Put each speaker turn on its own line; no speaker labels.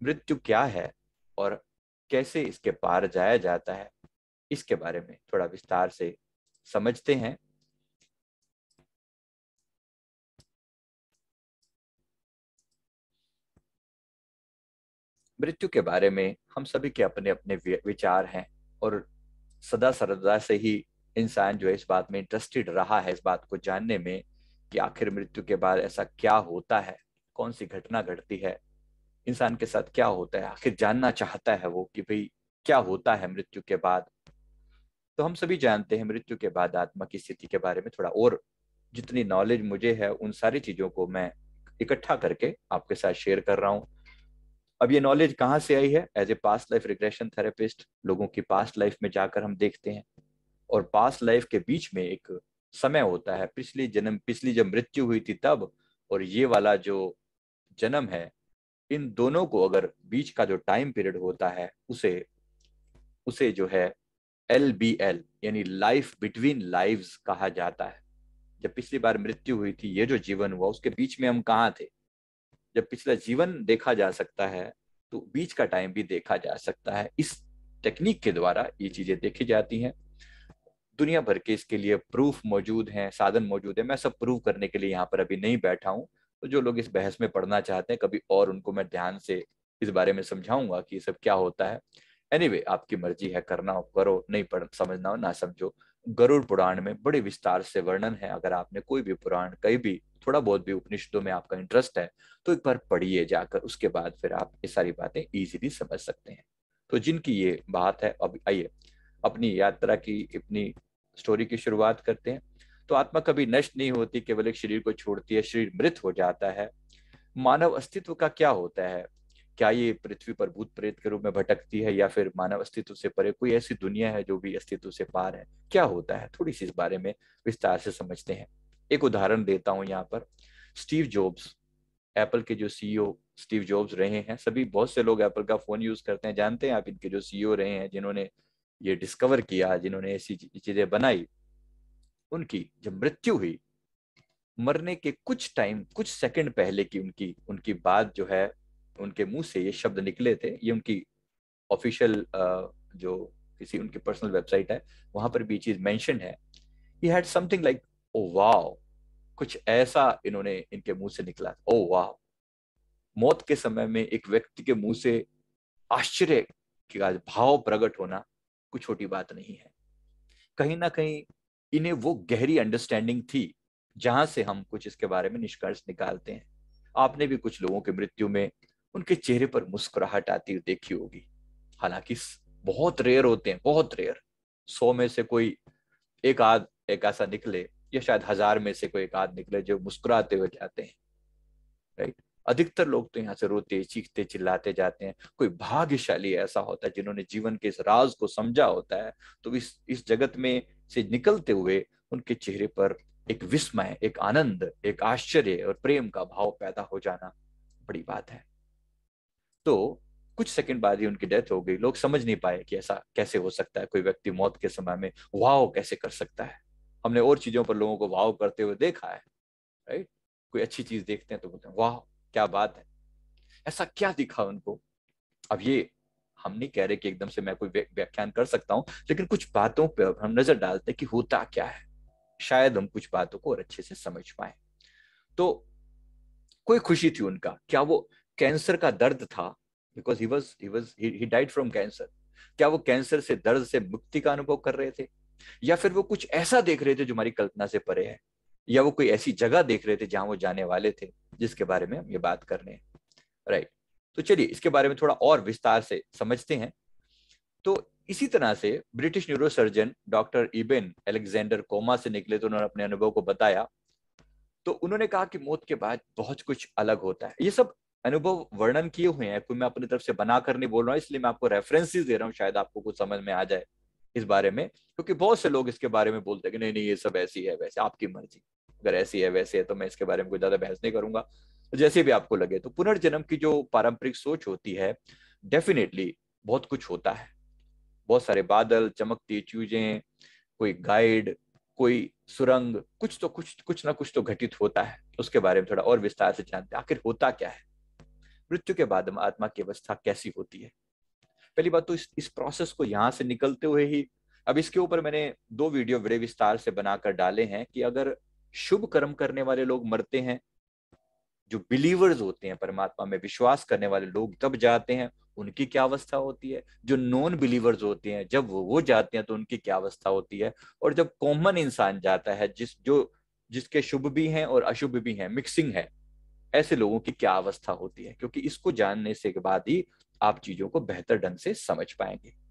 मृत्यु क्या है और कैसे इसके पार जाया जाता है, इसके बारे में थोड़ा विस्तार से समझते हैं। मृत्यु के बारे में हम सभी के अपने अपने विचार हैं और सदा सर्वदा से ही इंसान जो है इस बात में इंटरेस्टेड रहा है, इस बात को जानने में कि आखिर मृत्यु के बाद ऐसा क्या होता है, कौन सी घटना घटती है इंसान के साथ क्या होता है? आखिर जानना चाहता है वो कि भाई क्या होता है मृत्यु के बाद? तो हम सभी जानते हैं मृत्यु के बाद आत्मा की स्थिति के बारे में थोड़ा और जितनी नॉलेज मुझे है, उन सारी चीज़ों को मैं इकट्ठा करके आपके साथ शेयर कर रहा हूँ। अब ये नॉलेज कहाँ से आई है? As a past life regression therapist लोगों की पास्ट लाइफ में जाकर हम देखते हैं। और पास्ट लाइफ के बीच में एक समय होता है, पिछली जन्म, पिछली जब मृत्यु हुई थी तब, और ये वाला जो जन्म है इन दोनों को अगर बीच का जो टाइम पीरियड होता है, उसे उसे जो है एल बी एल यानी लाइफ बिटवीन लाइव्स कहा जाता है। जब पिछली बार मृत्यु हुई थी, ये जो जीवन हुआ, उसके बीच में हम कहा थे? जब पिछला जीवन देखा जा सकता है तो बीच का टाइम भी देखा जा सकता है। इस टेक्निक के द्वारा ये चीज़ें देखी जाती हैं। दुनिया भर के इसके लिए प्रूफ मौजूद हैं, साधन मौजूद है। मैं सब प्रूव करने के लिए यहाँ पर अभी नहीं बैठा हूँ। तो जो लोग इस बहस में पढ़ना चाहते हैं कभी और उनको मैं ध्यान से इस बारे में समझाऊँगा कि ये सब क्या होता है। एनीवे anyway, आपकी मर्ज़ी है करना हो करो नहीं पढ़ समझना हो ना समझो। गरुड़ पुराण में बड़े विस्तार से वर्णन है। अगर आपने कोई भी पुराण कहीं भी थोड़ा बहुत भी उपनिषदों में आपका इंटरेस्ट है तो एक बार पढ़िए जाकर उसके बाद फिर आप ये सारी बातें इजीली समझ सकते हैं। तो जिनकी ये बात है अब आइए अपनी यात्रा की अपनी स्टोरी की शुरुआत करते हैं। तो आत्मा कभी नष्ट नहीं होती, केवल एक शरीर को छोड़ती है, शरीर मृत हो जाता है। मानव अस्तित्व का क्या होता है? क्या ये पृथ्वी पर भूत प्रेत के रूप में भटकती है या फिर मानव अस्तित्व से परे कोई ऐसी दुनिया है जो भी अस्तित्व से पार है? क्या होता है? थोड़ी सी इस बारे में विस्तार से समझते हैं। एक उदाहरण देता हूँ यहाँ पर। स्टीव जॉब्स, एप्पल के जो सीईओ स्टीव जॉब्स रहे हैं, सभी बहुत से लोग एप्पल का फ़ोन यूज़ करते हैं, जानते हैं आप इनके जो सीईओ रहे हैं, जिन्होंने ये डिस्कवर किया, जिन्होंने ऐसी चीज़ें बनाई। उनकी, जब मृत्यु हुई, मरने के कुछ टाइम कुछ सेकंड पहले की उनकी उनकी बात जो है, उनके मुँह से ये शब्द निकले थे, ये उनकी ऑफिशियल जो किसी उनकी पर्सनल वेबसाइट है, वहाँ पर भी चीज़ मेंशन है। He had something like oh वाह कुछ ऐसा इन्होंने इनके मुँह से निकला ओ वाह मौत के समय में एक व्यक्ति के मुँह से आश्चर्य का भाव प्रकट होना कोई छोटी बात नहीं है। कहीं ना कहीं इन्हें वो गहरी अंडरस्टैंडिंग थी जहाँ से हम कुछ इसके बारे में निष्कर्ष निकालते हैं। आपने भी कुछ लोगों की मृत्यु में उनके चेहरे पर मुस्कुराहट आती हुई देखी होगी। हालाँकि बहुत रेयर होते हैं, बहुत रेयर सौ में से कोई एक आध, एक ऐसा निकले या शायद हज़ार में से कोई एक आध निकले जो मुस्कुराते हुए जाते हैं। राइट अधिकतर लोग तो यहाँ से रोते, चीखते, चिल्लाते जाते हैं। कोई भाग्यशाली ऐसा होता है जिन्होंने जीवन के इस राज को समझा होता है। तो इस इस जगत में से निकलते हुए उनके चेहरे पर एक विस्मय, एक आनंद, एक आश्चर्य और प्रेम का भाव पैदा हो जाना बड़ी बात है। तो कुछ सेकंड बाद ही उनकी डेथ हो गई। लोग समझ नहीं पाए कि ऐसा कैसे हो सकता है। कोई व्यक्ति मौत के समय में वाह कैसे कर सकता है? हमने और चीज़ों पर लोगों को वाव करते हुए देखा है राइट कोई अच्छी चीज़ देखते हैं तो बोलते हैं, वाह, क्या बात है। ऐसा क्या दिखा उनको? अब ये हम नहीं कह रहे कि एकदम से मैं कोई व्याख्यान कर सकता हूँ, लेकिन कुछ बातों पर हम नज़र डालते हैं कि होता क्या है। शायद हम कुछ बातों को और अच्छे से समझ पाए। तो कोई खुशी थी उनका? क्या वो कैंसर का दर्द था? Because he was he was he died from cancer क्या वो कैंसर से, दर्द से मुक्ति का अनुभव कर रहे थे? या फिर वो कुछ ऐसा देख रहे थे जो हमारी कल्पना से परे है? या वो कोई ऐसी जगह देख रहे थे जहाँ वो जाने वाले थे, जिसके बारे में हम ये बात कर रहे हैं? राइट तो चलिए, इसके बारे में थोड़ा और विस्तार से समझते हैं। तो इसी तरह से British neurosurgeon doctor Eben Alexander coma से निकले तो उन्होंने अपने अनुभव को बताया। तो उन्होंने कहा कि मौत के बाद बहुत कुछ अलग होता है। ये सब अनुभव वर्णन किए हुए हैं, कोई मैं अपनी तरफ़ से बनाकर नहीं बोल रहा हूँ, इसलिए मैं आपको रेफरेंसेस दे रहा हूँ, शायद आपको कुछ समझ में आ जाए इस बारे में, क्योंकि बहुत से लोग इसके बारे में बोलते हैं कि नहीं नहीं, ये सब ऐसी है, वैसे, आपकी मर्ज़ी, अगर ऐसी है, वैसे है तो मैं इसके बारे में कोई ज़्यादा बहस नहीं करूँगा। जैसे भी आपको लगे तो पुनर्जन्म की जो पारंपरिक सोच होती है डेफिनेटली बहुत कुछ होता है। बहुत सारे बादल, चमकती चीज़ें, कोई गाइड कोई सुरंग, कुछ तो कुछ कुछ ना कुछ तो घटित होता है। उसके बारे में थोड़ा और विस्तार से जानते हैं, आखिर होता क्या है? मृत्यु के बाद आत्मा की अवस्था कैसी होती है? पहली बात तो इस इस प्रोसेस को यहाँ से निकलते हुए ही, अब इसके ऊपर मैंने दो वीडियो बड़े विस्तार से बनाकर डाले हैं कि अगर शुभ कर्म करने वाले लोग मरते हैं जो बिलीवर्स होते हैं, परमात्मा में विश्वास करने वाले लोग तब जाते हैं, उनकी क्या अवस्था होती है? जो नॉन बिलीवर्स होते हैं, जब वो वो जाते हैं तो उनकी क्या अवस्था होती है? और जब कॉमन इंसान जाता है, जिस, जो, जिसके शुभ भी हैं और अशुभ भी हैं मिक्सिंग है, ऐसे लोगों की क्या अवस्था होती है? क्योंकि इसको जानने से के बाद ही आप चीज़ों को बेहतर ढंग से समझ पाएँगे।